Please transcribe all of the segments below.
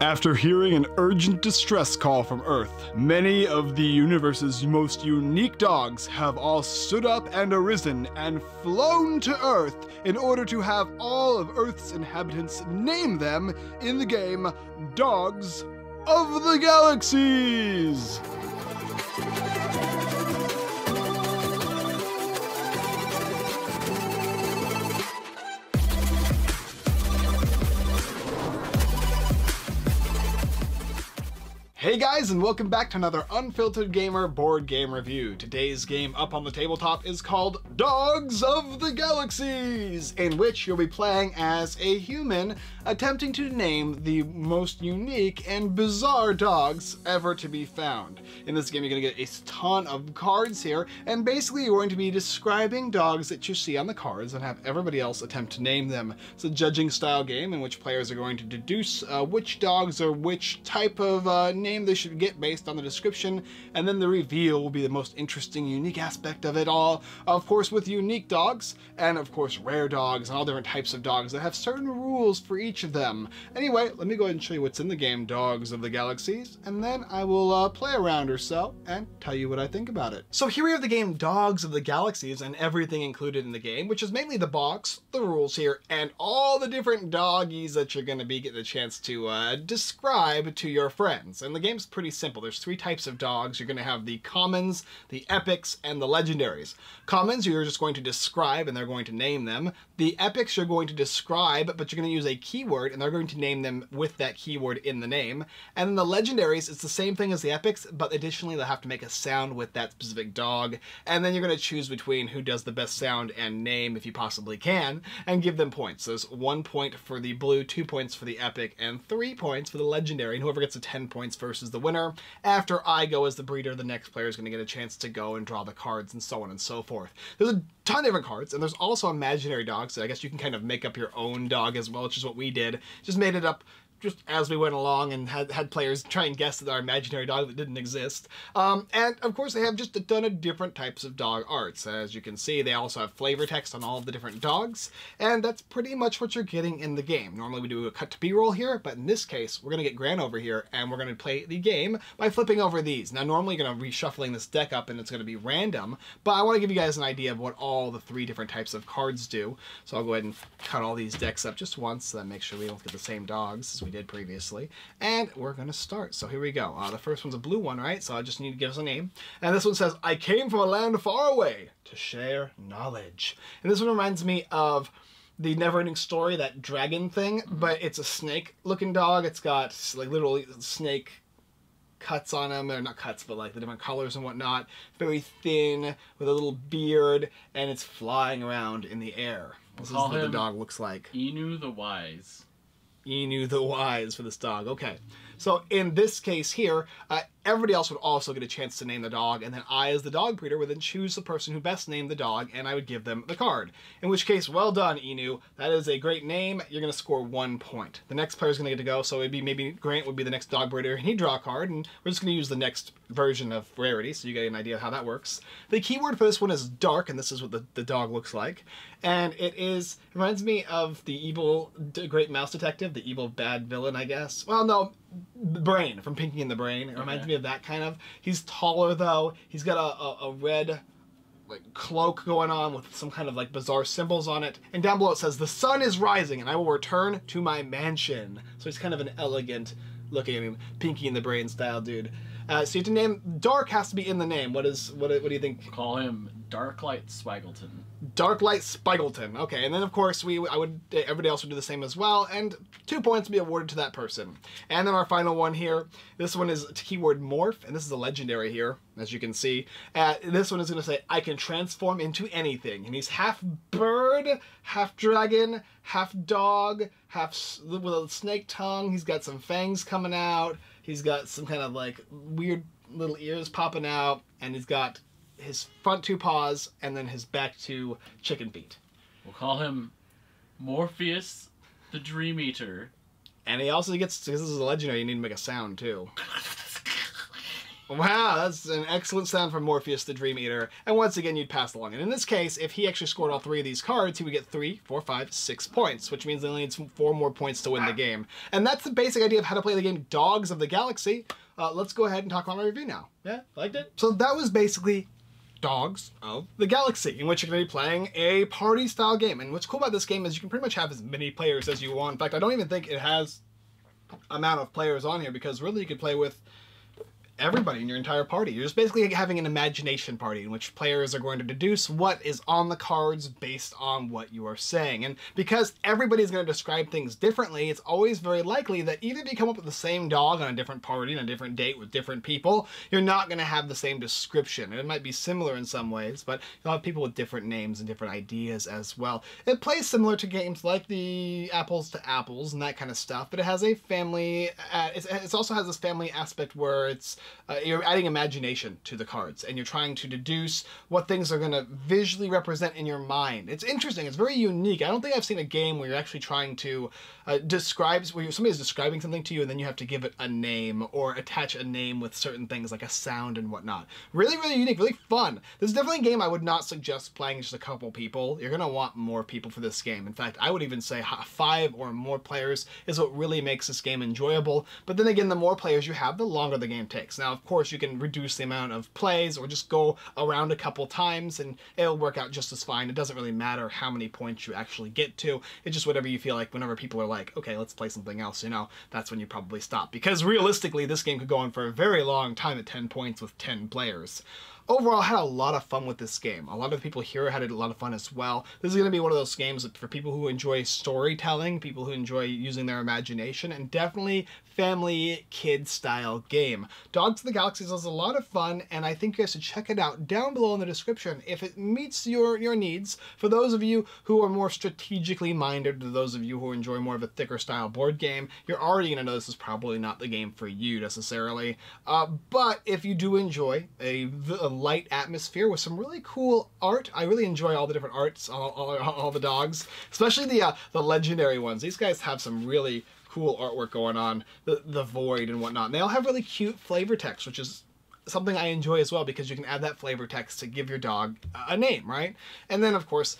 After hearing an urgent distress call from Earth, many of the universe's most unique dogs have all stood up and arisen and flown to Earth in order to have all of Earth's inhabitants name them in the game Dogs of the Galaxies! Hey guys, and welcome back to another Unfiltered Gamer board game review. Today's game up on the tabletop is called Dogs of the Galaxies, in which you'll be playing as a human attempting to name the most unique and bizarre dogs ever to be found. In this game, you're going to get a ton of cards here, and basically you're going to be describing dogs that you see on the cards and have everybody else attempt to name them. It's a judging style game in which players are going to deduce uh, which dogs or which type of uh, name name they should get based on the description, and then the reveal will be the most interesting, unique aspect of it all. Of course, with unique dogs, and of course, rare dogs, and all different types of dogs that have certain rules for each of them. Anyway, let me go ahead and show you what's in the game Dogs of the Galaxies, and then I will uh, play a round or so and tell you what I think about it. So here we have the game Dogs of the Galaxies and everything included in the game, which is mainly the box, the rules here, and all the different doggies that you're going to be getting a chance to uh, describe to your friends. And the game's pretty simple. There's three types of dogs. You're going to have the commons, the epics, and the legendaries. Commons, you're just going to describe and they're going to name them. The epics, you're going to describe, but you're going to use a keyword and they're going to name them with that keyword in the name. And then the legendaries, it's the same thing as the epics, but additionally they'll have to make a sound with that specific dog. And then you're going to choose between who does the best sound and name, if you possibly can, and give them points. So there's one point for the blue, two points for the epic, and three points for the legendary. And whoever gets the 10 points versus the winner. After I go as the breeder, the next player is going to get a chance to go and draw the cards and so on and so forth. There's a ton of different cards, and there's also imaginary dogs, so I guess you can kind of make up your own dog as well, which is what we did. Just made it up just as we went along and had, had players try and guess our imaginary dog that didn't exist. Um, and of course they have just a ton of different types of dog arts. As you can see, they also have flavor text on all of the different dogs, and that's pretty much what you're getting in the game. Normally we do a cut to B-roll here, but in this case, we're gonna get Grant over here and we're gonna play the game by flipping over these. Now normally you're gonna reshuffling this deck up and it's gonna be random, but I wanna give you guys an idea of what all the three different types of cards do. So I'll go ahead and cut all these decks up just once so that make sure we don't get the same dogs as we did previously. And we're going to start. So here we go. Uh, the first one's a blue one, right? So I just need to give us a name. And this one says, I came from a land far away to share knowledge. And this one reminds me of the never-ending story, that dragon thing, but it's a snake-looking dog. It's got like little snake cuts on him, or not cuts, but like the different colors and whatnot. Very thin, with a little beard, and it's flying around in the air. This We'll is what the dog looks like. Inu the Wise. Enu the Wise for this dog. Okay. So in this case here, uh, everybody else would also get a chance to name the dog, and then I, as the dog breeder, would then choose the person who best named the dog, and I would give them the card. In which case, well done, Enu. That is a great name. You're going to score one point. The next player is going to get to go, so it'd be maybe Grant would be the next dog breeder, and he'd draw a card, and we're just going to use the next version of rarity, so you get an idea of how that works. The keyword for this one is dark, and this is what the, the dog looks like. And it is, reminds me of the evil Great Mouse Detective, the evil bad villain, I guess. Well, no, the Brain from Pinky and the Brain. It reminds Okay. me of that kind of. He's taller though. He's got a, a, a red like cloak going on with some kind of like bizarre symbols on it. And down below it says, "The sun is rising, and I will return to my mansion." So he's kind of an elegant looking, I mean, Pinky in the Brain style dude. Uh, so you have to name. Dark has to be in the name. What is what? What do you think? Call him Darklight Swaggleton. Darklight Spigleton. Okay, and then of course we I would everybody else would do the same as well, and two points would be awarded to that person. And then our final one here. This one is keyword morph, and this is a legendary here, as you can see. Uh, this one is going to say I can transform into anything, and he's half bird, half dragon, half dog, half s- with a snake tongue. He's got some fangs coming out. He's got some kind of like weird little ears popping out, and he's got his front two paws and then his back two chicken feet. We'll call him Morpheus the Dream Eater. And he also gets, because this is a legendary, you need to make a sound too. Wow, that's an excellent sound from Morpheus the Dream Eater. And once again, you'd pass along. And in this case, if he actually scored all three of these cards, he would get three, four, five, six points, which means he only needs four more points to win the game. And that's the basic idea of how to play the game Dogs of the Galaxy. Uh, let's go ahead and talk about my review now. Yeah, liked it. So that was basically Dogs of the Galaxy, in which you're going to be playing a party style game. And what's cool about this game is you can pretty much have as many players as you want. In fact, I don't even think it has amount of players on here because really you could play with everybody in your entire party. You're just basically having an imagination party in which players are going to deduce what is on the cards based on what you are saying. And because everybody's going to describe things differently, it's always very likely that even if you come up with the same dog on a different party, on a different date with different people, you're not going to have the same description. And it might be similar in some ways, but you'll have people with different names and different ideas as well. It plays similar to games like the Apples to Apples and that kind of stuff, but it has a family, uh, it also has this family aspect where it's uh, you're adding imagination to the cards and you're trying to deduce what things are going to visually represent in your mind. It's interesting. It's very unique. I don't think I've seen a game where you're actually trying to uh, describe, where somebody is describing something to you and then you have to give it a name or attach a name with certain things like a sound and whatnot. Really, really unique, really fun. This is definitely a game I would not suggest playing just a couple people. You're going to want more people for this game. In fact, I would even say five or more players is what really makes this game enjoyable. But then again, the more players you have, the longer the game takes. Now, of course, you can reduce the amount of plays or just go around a couple times and it'll work out just as fine. It doesn't really matter how many points you actually get to. It's just whatever you feel like whenever people are like, okay, let's play something else, you know, that's when you probably stop. Because realistically, this game could go on for a very long time at 10 points with 10 players overall, I had a lot of fun with this game. A lot of people here had a lot of fun as well. This is going to be one of those games for people who enjoy storytelling, people who enjoy using their imagination, and definitely family kid style game. Dogs of the Galaxies is a lot of fun, and I think you guys should check it out down below in the description if it meets your, your needs. For those of you who are more strategically minded, to those of you who enjoy more of a thicker style board game, you're already going to know this is probably not the game for you necessarily. Uh, but if you do enjoy a, a light atmosphere with some really cool art. I really enjoy all the different arts, all, all, all the dogs, especially the uh, the legendary ones. These guys have some really cool artwork going on, the, the void and whatnot. And they all have really cute flavor text, which is something I enjoy as well because you can add that flavor text to give your dog a name, right? And then, of course,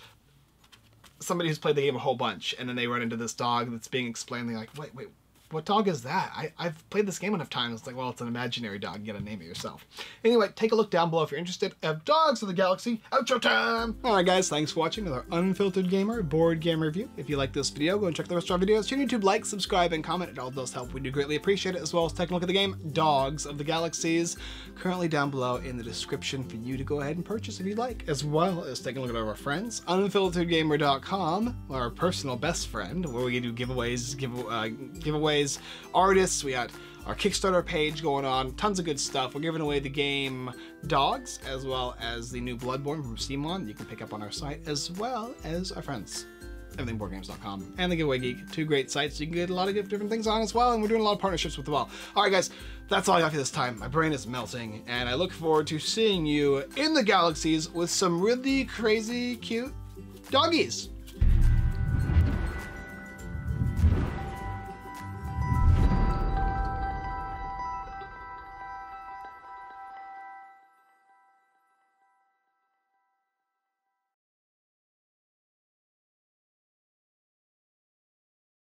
somebody who's played the game a whole bunch and then they run into this dog that's being explained, they're like, wait, wait, what dog is that? I, I've played this game enough times. It's like, well, it's an imaginary dog. You gotta name it yourself. Anyway, take a look down below if you're interested of Dogs of the Galaxy. Outro time! Alright guys, thanks for watching another Unfiltered Gamer board game review. If you like this video, go and check the rest of our videos. Your YouTube like, subscribe, and comment. It all does help. We do greatly appreciate it, as well as taking a look at the game Dogs of the Galaxies, currently down below in the description for you to go ahead and purchase if you'd like, as well as taking a look at our friends, unfilteredgamer.com, our personal best friend, where we do giveaways, give, uh, giveaways, artists, artists. We got our Kickstarter page going on. Tons of good stuff. We're giving away the game Dogs, as well as the new Bloodborne from that you can pick up on our site, as well as our friends. EverythingBoardGames.com and the Giveaway Geek, two great sites you can get a lot of different things on as well, and we're doing a lot of partnerships with them all. All right, guys, that's all I got for this time. My brain is melting, and I look forward to seeing you in the galaxies with some really crazy, cute doggies.